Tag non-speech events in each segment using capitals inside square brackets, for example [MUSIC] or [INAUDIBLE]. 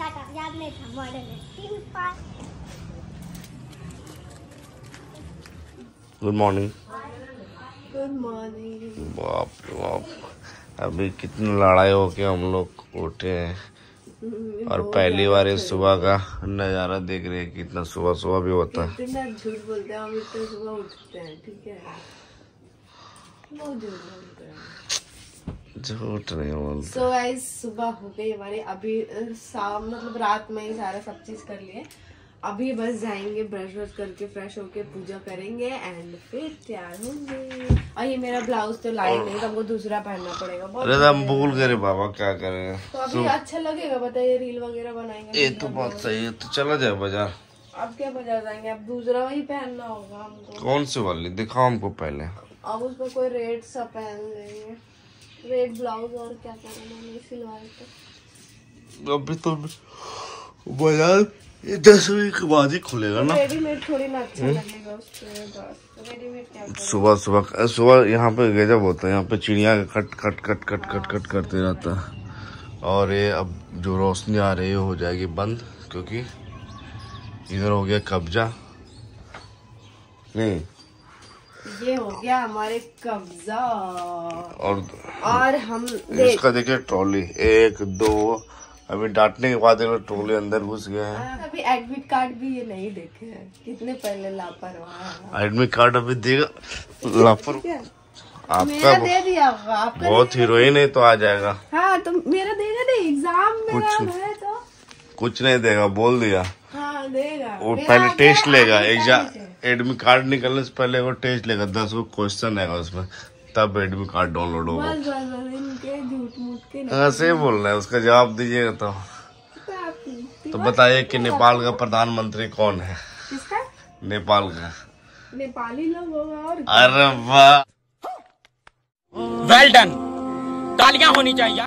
टाटा याद नहीं था मॉडल है। तीन पाँच। गुड मॉर्निंग गुड मॉर्निंग बाप रे बाप। अभी कितनी लड़ाई हो के हम लोग उठे हैं। और पहली बार इस सुबह का नज़ारा देख रहे हैं कितना सुबह सुबह भी होता है। इतना झूठ बोलते हैं हम इतने सुबह उठते हैं ठीक है? बहुत झूठ बोलते हैं। झूठ नहीं बोलते। सो गाइस सुबह हो गई हमारे। अभी शाम मतलब रात में ही सारा सब चीज़ कर लिए। अभी बस जाएँगे ब्रश व्रश करके फ्रेश होके पूजा करेंगे एंड फिर तैयार होंगे। और ये मेरा ब्लाउज तो लाइट नहीं तो हमको दूसरा पहनना पड़ेगा। बहुत अरे तो हम भूल गए बाबा क्या करें तो अभी अच्छा लगेगा बताइए रील वगैरह बनाएँगे। ये तो बहुत सही है तो चला जाए बाज़ार। अब क्या बाज़ार जाएँगे? अब दूसरा वही पहनना होगा हमको। कौन सी वाली? दिखाओ हमको पहले। अब उसमें कोई रेड सा पहन लेंगे। रेड ब्लाउज और क्या मैंने सिलवाए अभी तो बाज़ार ये दस बजे के बाद ही खुलेगा ना। रेडीमेड थोड़ी ना अच्छा लगेगा रेडीमेड सुबह सुबह सुबह यहाँ पे गजब होता है यहाँ पे चिड़िया कट कट कट कट कट कट करते रहता है। और ये अब जो रोशनी आ रही है हो जाएगी बंद क्योंकि इधर हो गया कब्जा। नहीं ये हो गया हमारे कब्जा। और और हम देख इसका देखिए ट्रॉली। एक दो। अभी डांटने के बाद इन्होंने ट्रॉली अंदर घुस गया है। अभी एडमिट कार्ड भी ये नहीं देखे हैं। कितने पहले लापरवाह एडमिट कार्ड अभी देगा। लापर आपका दे दिया आपका बहुत हीरोइन है तो आ जाएगा। हाँ तो मेरा देगा नहीं एग्ज़ाम कुछ- है तो। कुछ नहीं देगा बोल दिया। हाँ देगा। वो पहले टेस्ट लेगा एग्ज़ाम। एडमिट कार्ड निकलने से पहले वो टेस्ट लेगा दस वो क्वेश्चन आएगा उसमें तब एडमिट कार्ड डाउनलोड होगा। बस बस बस इनके झूठ मूठ के ऐसे ही बोल रहे हैं उसका जवाब दीजिएगा तो। तो बताइए कि नेपाल का प्रधानमंत्री कौन है? किसका? नेपाल का। नेपाली लोग होगा और अरे वाह। वेल डन तालियाँ होनी चाहिए।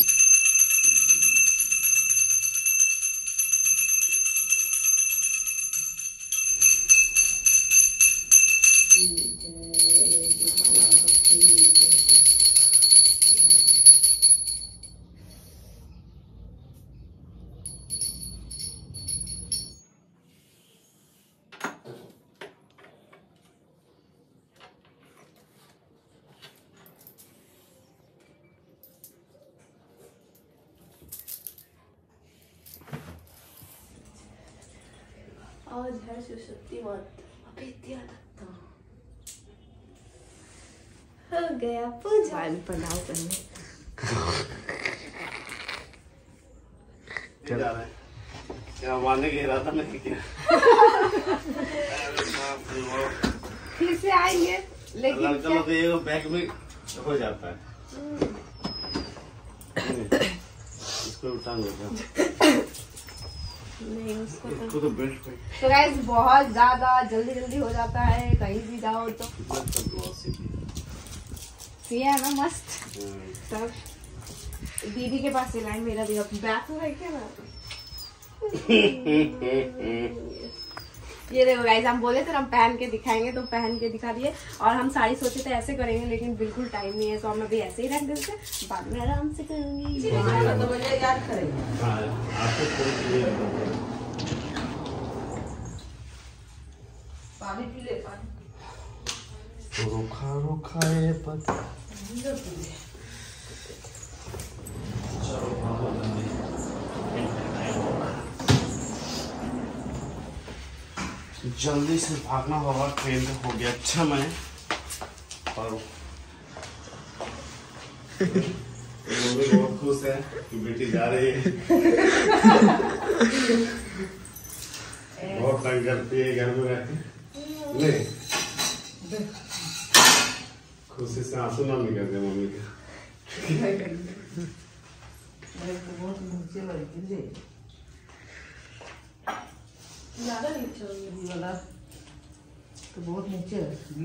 आज है अभेद्या दत्ता हो। गया पूजा करने क्या माने नहीं किया फिर से आएँगे लेकिन लड़का लोग तो ये बैग में हो जाता है। इसको उठांगे क्या? नहीं उसको तो इसको तो बेल्ट पे तो बहुत ज़्यादा जल्दी जल्दी हो जाता है कहीं भी जाओ तो। कितना सब लॉसी ये है ना मस्त। तब दीदी के पास सिलाई मेरा भी बैक में है क्या? [LAUGHS] [LAUGHS] ना ये देखो गाइस हम बोले थे हम पहन के दिखाएँगे तो पहन के दिखा दिए। और हम साड़ी सोचे थे ऐसे करेंगे लेकिन बिल्कुल टाइम नहीं है तो हम अभी ऐसे ही रख देते बाद में आराम से करूँगी। रुखा रुखा ये पता जल्दी से भागना होगा ट्रेन का हो गया। अच्छा मैं और बहुत खुश है कि बेटी जा रही है। बहुत तंग करती है घर में रहती नहीं। खुशी से आँसू ना निकलते मम्मी के। [LAUGHS] नीचे होंगे। तो बहुत नीचे है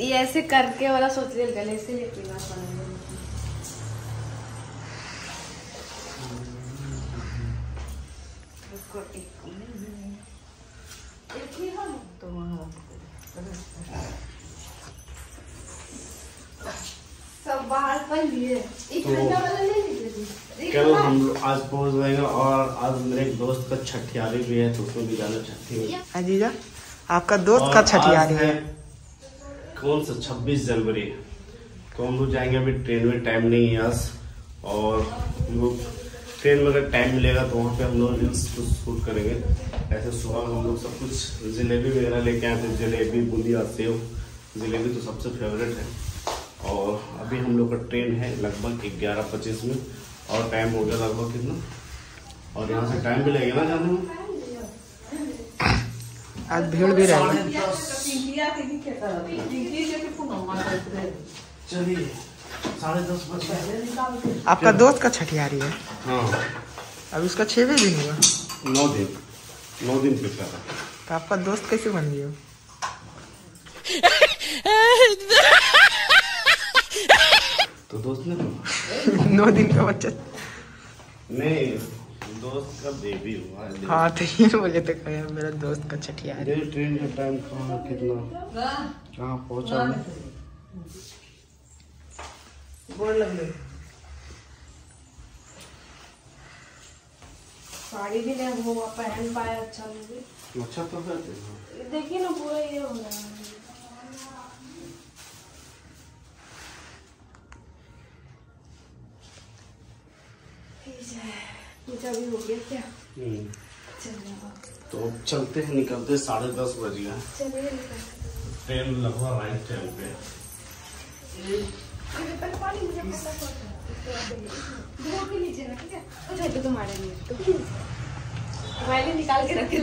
ये ऐसे करके वाला सोच रहे गले से लेके ना पड़ेगा इसको एक एक ही हम? तो सब बाहर कर लिए। एक तो- ठंडा वाला ले लीजिए कल हम लोग आज पहुँच जाएँगे और आज मेरे एक दोस्त का छठियारी भी है तो उसमें भी जाना छठी अजीजा आपका दोस्त का छठियारी है कौन सा? छब्बीस जनवरी। तो हम लोग जाएँगे अभी ट्रेन में टाइम नहीं है आज और हम लोग ट्रेन में अगर टाइम मिलेगा तो वहाँ पे हम लोग रील्स कुछ शूट करेंगे। ऐसे सुबह हम लोग सब कुछ जलेबी वगैरह लेके आए थे जलेबी बूंदिया सेव जलेबी तो सबसे फेवरेट है। और अभी हम लोग का ट्रेन है लगभग ग्यारह पच्चीस में। और टाइम हो गया लगभग कितना? और यहाँ से टाइम भी लगेगा ना जाने में? आज भीड़ भी रहेगी चलिए साढ़े दस बज आपका दोस्त का छठियारी है। हाँ। अब उसका छेवे दिन हुआ। नौ दिन। नौ दिन पे तो आपका दोस्त कैसे बन गया? [LAUGHS] तो दोस्त ने नौ दिन का बच्चा नहीं दोस्त का बेबी हुआ है। हाँ तो ये बोले तो कहे मेरा दोस्त का छठियारी देख ट्रेन का टाइम कहाँ कितना? कहाँ पहुँचा मैं? गोड़ लग गई साड़ी भी नहीं वो पहन पाया अच्छा मुझे अच्छा तो है देखो। देखिए ना पूरा ये हो रहा है भी हो गया क्या? हम्म, तो अब चलते हैं निकलते हैं साढ़े दस बज गए हैं। चलिए ट्रेन लगवा राइट टाइम पे। पानी मुझे पता तो तो तो तो तो तो तो तो तो तुम्हारे लिए। तो निकाल के रखे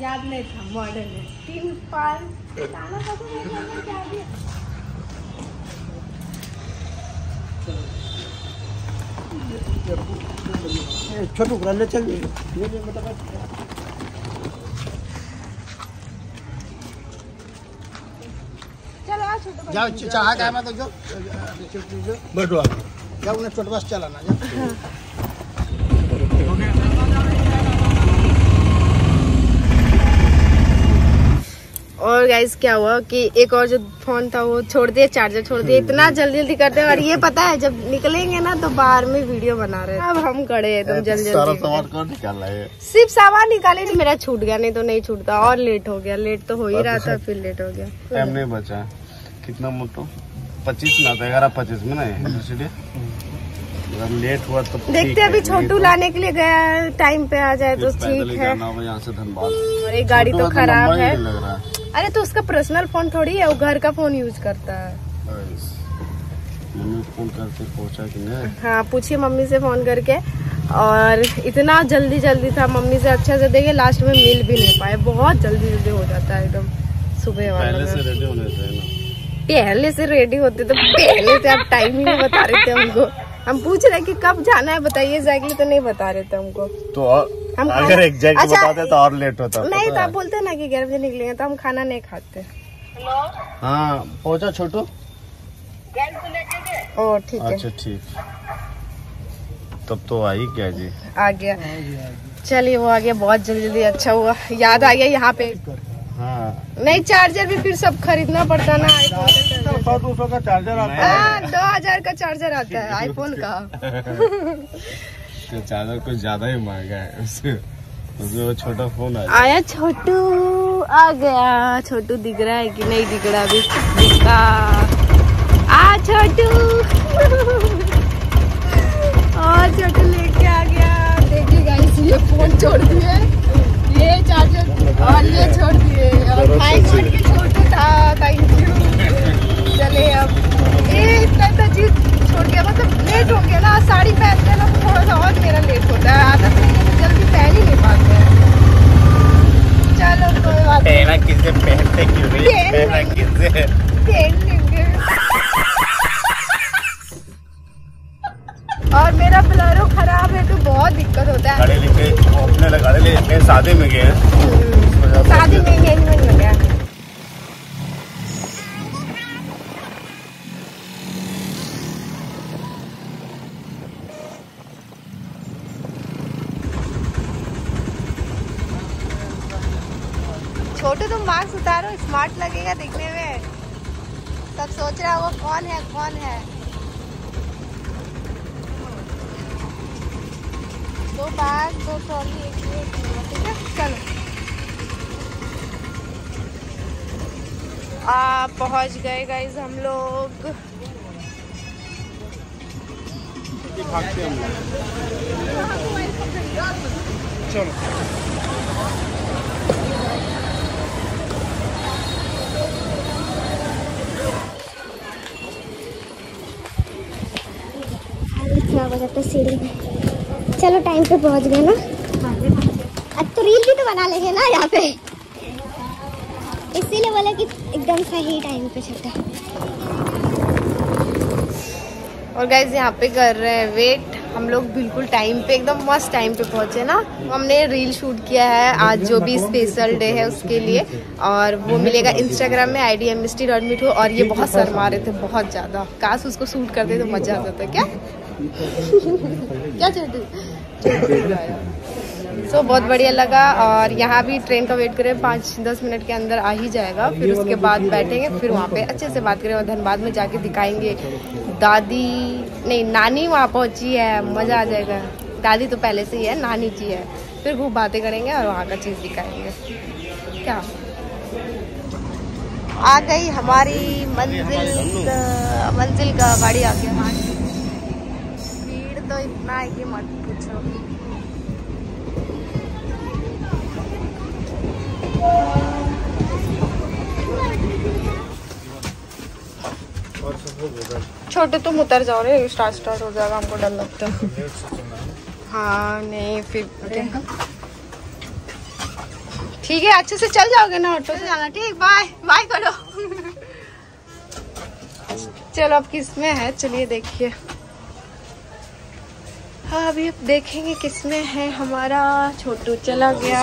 याद नहीं था मॉडल है। तीन था तो छोटू ले चल। चलो आ जाओ चाह का मैं तो जो बैठो जाओ उन्हें छोट बस चलाना जाओ। और गाइज़ क्या हुआ कि एक और जो फ़ोन था वो छोड़ दिया चार्जर छोड़ दिया इतना जल्दी जल्दी करते हैं। और ये पता है जब निकलेंगे ना तो बाहर में वीडियो बना रहे हैं। अब हम खड़े हैं एकदम जल्दी जल्दी। सामान कौन निकाला है? सिर्फ़ सामान निकाले नहीं मेरा छूट गया नहीं तो नहीं छूटता। और लेट हो गया लेट तो हो ही रहा था फिर लेट हो गया। टाइम नहीं बचा। कितना मोटो? पच्चीस में आता है ग्यारह पच्चीस में ना इसलिए। लेट हुआ तो देखते अभी छोटू तो लाने के लिए गया टाइम पे आ जाए तो ठीक है यहाँ से धनबाद। और एक गाड़ी तो खराब है अरे तो उसका पर्सनल फ़ोन थोड़ी है वो घर का फ़ोन यूज़ करता है। मम्मी फ़ोन पहुँचा कि नहीं? हाँ पूछिए मम्मी से फ़ोन करके। और इतना जल्दी जल्दी था मम्मी से अच्छा से देखे लास्ट में मिल भी नहीं पाए। बहुत जल्दी जल्दी हो जाता है एकदम सुबह वाला। पहले से रेडी होने पहले से रेडी होते तो पहले से आप टाइम ही नहीं बता रहे थे हमको। हम पूछ रहे कि कब जाना है बताइए एग्जैक्टली तो नहीं बता रहे थे हमको। तो हम अगर एग्जैक्ट अच्छा, बताते तो और लेट होता नहीं तो आप बोलते ना कि ग्यारह बजे निकलेंगे तो हम खाना नहीं खाते। हाँ पहुँचा छोटू। ओ ठीक है। अच्छा ठीक। तब तो आई क्या जी। आ गया। चलिए वो आ गया बहुत जल्दी जल्दी अच्छा हुआ। याद आ गया यहाँ पे। हाँ। नहीं चार्जर भी फिर सब खरीदना पड़ता ना आईफोन सौ दो सौ का चार्जर आता हाँ। दो हज़ार का चार्जर आता है आईफोन का। [LAUGHS] उसका चार्जर कुछ ज़्यादा ही महँगा है। उसे वो छोटा फ़ोन आया आया छोटू आ गया। छोटू दिख रहा है कि नहीं दिख रहा अभी? दिखा। आ छोटू। और छोटू लेके आ गया। देखिएगा ये फ़ोन छोड़ दिए। ये चार्जर और ये छोड़ दिए। और भाई छोड़ के छोटू था। थैंक यू चले अब। ये इतना इतना चीज़ छोड़ गया मतलब लेट हो गया ना साड़ी पहनते ना थोड़ा सा और मेरा लेट होता है। आदत नहीं है तो जल्दी पहन ही नहीं पाते हैं। चलो कोई बात पहना किसे पहनते क्यों पहना किसे? और मेरा ब्लरो खराब है तो बहुत दिक्कत होता है। गाड़ी लेके अपने गाड़ी शादी में गए हम्म। शादी में एंगेजमेंट में छोटू तुम मास्क उतारो स्मार्ट लगेगा दिखने में। सब सोच रहा वो कौन है कौन है? दो बैग दो ट्रॉली एक ठीक है? चलो। आ, पहुँच गए गाइज़ हम लोग। खराब हो जाता है सीढ़ी। चलो टाइम पे पहुँच गए ना? अब तो रील भी तो बना लेंगे ना यहाँ पे। इसीलिए बोला कि एकदम सही टाइम पे चलता और गाइज़ यहाँ पे कर रहे हैं वेट हम लोग बिल्कुल टाइम पे, एकदम मस्त टाइम पे पहुँचे ना। हमने रील शूट किया है, आज जो भी स्पेशल डे है उसके लिए। और वो मिलेगा इंस्टाग्राम में I D M S T dot Mithu और ये बहुत शर्मा रहे थे, बहुत ज़्यादा। काश उसको शूट करते तो मज़ा आता था, क्या? क्या छोटू सो बहुत बढ़िया लगा और यहाँ भी ट्रेन का वेट करें। पाँच, दस मिनट के अंदर आ ही जाएगा। फिर उसके बाद बैठेंगे, फिर वहाँ पे अच्छे से बात करें और धनबाद में जाके दिखाएँगे। दादी, नहीं, नानी वहाँ पहुँची है। मज़ा आ जाएगा। दादी तो पहले से ही है, नानी जी है। फिर खूब बातें करेंगे और वहाँ का चीज़ दिखाएँगे। क्या? आ गई हमारी मंजिल मंजिल का गाड़ी आ गया तो इतना है मत पूछो। छोटे तुम उतर जाओ रे स्टार्ट स्टार्ट हो जाएगा, हमको डर लगता है। हाँ नहीं, फिर ठीक है, अच्छे से चल जाओगे ना, ऑटो से जाना, ठीक? बाय बाय करो। चलो, अब किसमें है? चलिए देखिए। हाँ अभी अब देखेंगे किसमें है। हमारा छोटू चला गया।